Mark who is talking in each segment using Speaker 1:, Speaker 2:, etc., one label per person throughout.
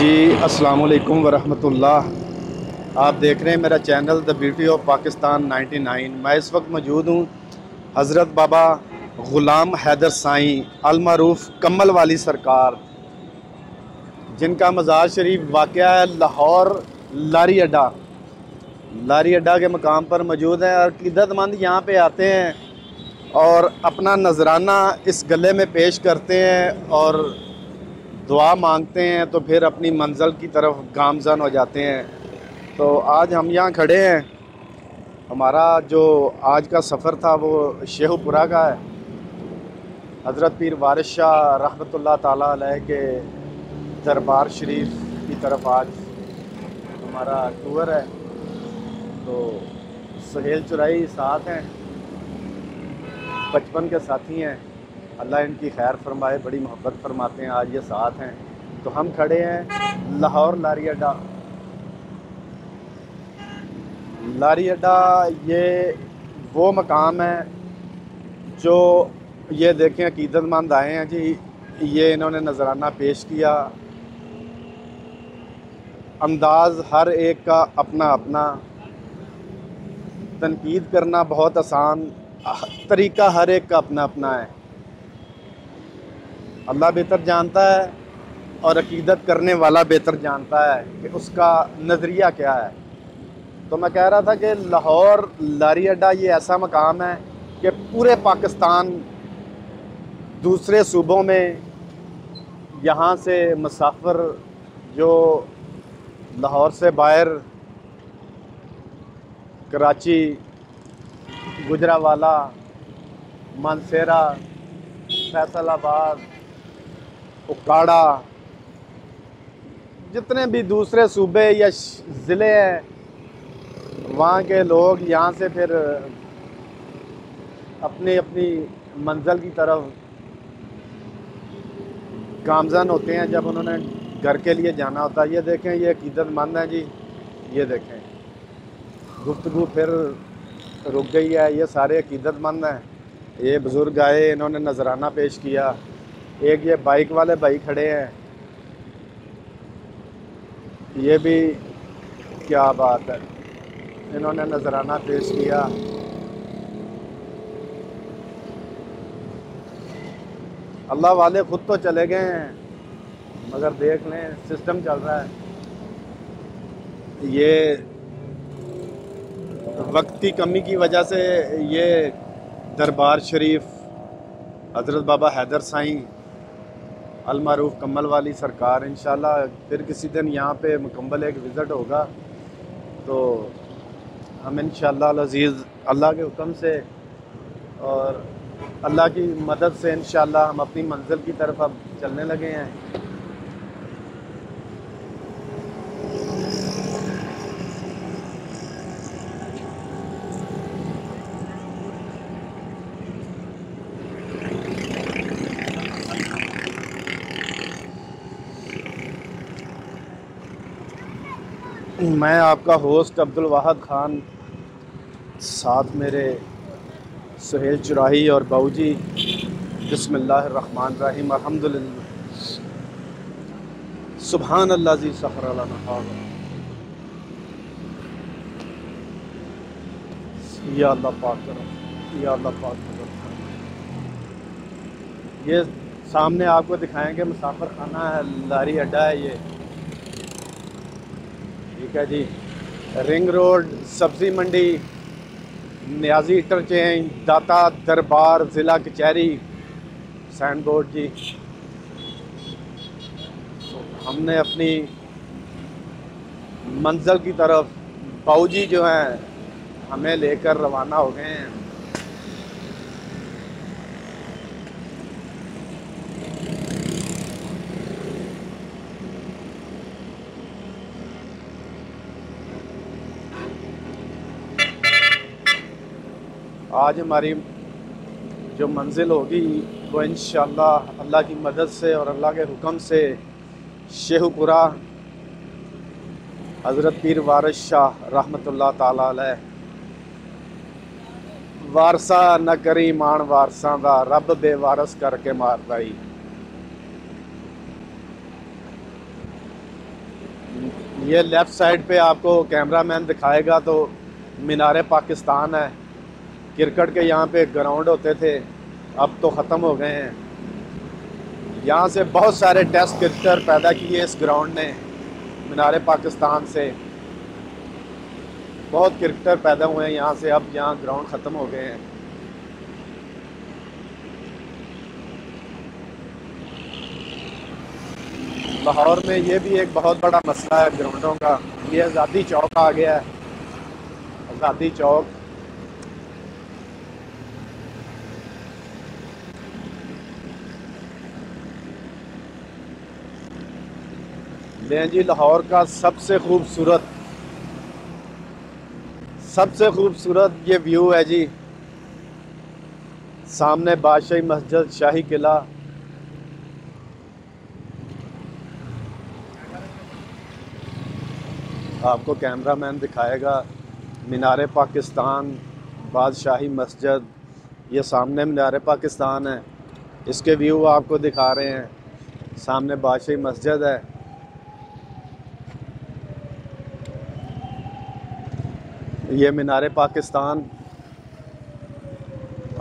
Speaker 1: जी, अस्सलाम वालेकुम वरहमतुल्लाह। आप देख रहे हैं मेरा channel the beauty of Pakistan 99 मैं इस वक्त मौजूद हूँ हज़रत बाबा ग़ुलाम हैदर साई अलमरूफ़ कमल वाली सरकार, जिनका मज़ार शरीफ वाक़ है लाहौर लारी अड्डा। लारी अड्डा के मकाम पर मौजूद है और किदतमंद यहाँ पे आते हैं और अपना नजराना इस गले में पेश करते हैं और दुआ मांगते हैं तो फिर अपनी मंजिल की तरफ़ गामजन हो जाते हैं। तो आज हम यहाँ खड़े हैं। हमारा जो आज का सफ़र था, वो शेहपुरा का है। हज़रत पीर वारिस शाह रहमतुल्लाह ताला के दरबार शरीफ की तरफ़ आज हमारा टूर है। तो सहेल चुराई साथ हैं बचपन के साथी हैं। अल्लाह इनकी खैर फरमाए, बड़ी मोहब्बत फरमाते हैं, आज ये साथ हैं। तो हम खड़े हैं लाहौर लारी अड्डा। लारी अड्डा, ये वो मकाम है जो ये देखें, अकीदतमंद आए हैं जी। ये इन्होंने नज़राना पेश किया। अंदाज हर एक का अपना अपना तनकीद करना बहुत आसान, तरीका हर एक का अपना अपना है। अल्लाह बेहतर जानता है और अकीदत करने वाला बेहतर जानता है कि उसका नज़रिया क्या है। तो मैं कह रहा था कि लाहौर, लारी अड्डा ये ऐसा मकाम है कि पूरे पाकिस्तान दूसरे सूबों में यहाँ से मुसाफिर जो लाहौर से बाहर कराची, गुजरावाला, मानसेरा, फैसलाबाद उकाड़ा। जितने भी दूसरे सूबे या ज़िले हैं, वहाँ के लोग यहाँ से फिर अपनी अपनी मंजिल की तरफ़ गामजन होते हैं, जब उन्होंने घर के लिए जाना होता है। ये देखें, ये अकीदतमंद हैं जी। ये देखें, गुफ्तगु फिर रुक गई है। ये सारे अकीदतमंद हैं। ये बुज़ुर्ग आए, इन्होंने नजराना पेश किया। एक ये बाइक वाले भाई खड़े हैं। ये भी क्या बात है। इन्होंने नजराना पेश किया। अल्लाह वाले खुद तो चले गए हैं, मगर देख लें सिस्टम चल रहा है। ये वक्त की कमी की वजह से ये दरबार शरीफ हज़रत बाबा हैदर साईं अलमारूफ कमल वाली सरकार इन फिर किसी दिन यहाँ पे मुकम्मल एक विज़िट होगा। तो हम इन अज़ीज़, अल्लाह के हुक्म से और अल्लाह की मदद से इन हम अपनी मंजिल की तरफ़ अब चलने लगे हैं। मैं आपका होस्ट अब्दुल वाहद ख़ान, साथ मेरे सुहेल चुराही और बाऊजी बसमीम अल्हम्दुलिल्लाह। सुबहान अल्लाह जी सफ़र ये सामने आपको दिखाएँगे मुसाफर खाना है, लारी अड्डा है ये। ठीक है जी। रिंग रोड सब्ज़ी मंडी, न्याजी इंटरचेंज दाता दरबार, ज़िला कचहरी साइन बोर्ड जी। तो हमने अपनी मंजिल की तरफ़, बाऊजी जो हैं, हमें लेकर रवाना हो गए हैं। आज हमारी जो मंजिल होगी, वो इन अल्लाह की मदद से और अल्लाह के हुक्म से शेहपुरा हज़रत पीर वारस शाह रहमत वारसा न करी मान वारसा का रब बेवारस करके मारता ही ये लेफ़्ट साइड पे आपको कैमरामैन दिखाएगा तो मीनार पाकिस्तान है। क्रिकेट के यहाँ पे ग्राउंड होते थे, अब तो ख़त्म हो गए हैं। यहाँ से बहुत सारे टेस्ट क्रिकेटर पैदा किए इस ग्राउंड ने, मीनार पाकिस्तान से। बहुत क्रिकेटर पैदा हुए हैं यहाँ से, अब यहाँ ग्राउंड ख़त्म हो गए हैं। लाहौर में ये भी एक बहुत बड़ा मसला है ग्राउंडों का। ये आज़ादी चौक आ गया है। आज़ादी चौक लें जी, लाहौर का सबसे खूबसूरत सबसे खूबसूरत ये व्यू है जी। सामने बादशाही मस्जिद, शाही किला। आपको कैमरामैन दिखाएगा, मीनार पाकिस्तान, बादशाही मस्जिद। ये सामने मीनार पाकिस्तान है। इसके व्यू आपको दिखा रहे हैं। सामने बादशाही मस्जिद है। ये मीनार पाकिस्तान,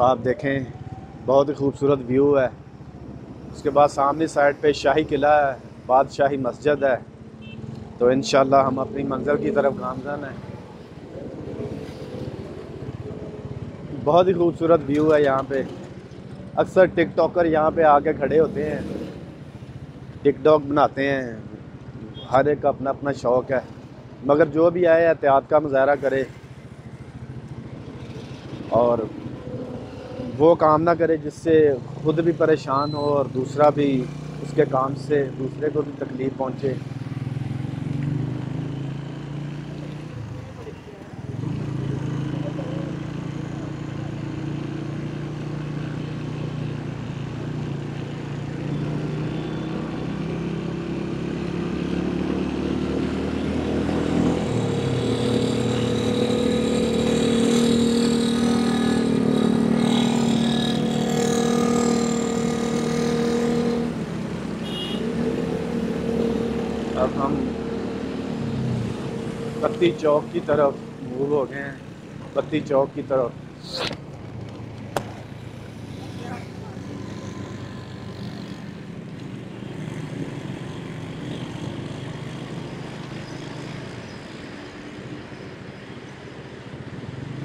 Speaker 1: आप देखें, बहुत ही खूबसूरत व्यू है। उसके बाद सामने साइड पे शाही किला है, बादशाही मस्जिद है। तो इन हम अपनी मंजिल की तरफ़ गामजन हैं। बहुत ही खूबसूरत व्यू है यहाँ पे। अक्सर टिकटॉकर यहाँ पे आके खड़े होते हैं। टिकटॉक बनाते हैं। हर एक अपना अपना शौक़ है। मगर जो भी आए, एहतियात का मुजाहरा करे। और वो काम ना करे जिससे खुद भी परेशान हो और दूसरा भी उसके काम से दूसरे को भी तकलीफ़ पहुँचे अब हम बत्ती चौक की तरफ़ मूव हो गए हैं बत्ती चौक की तरफ़।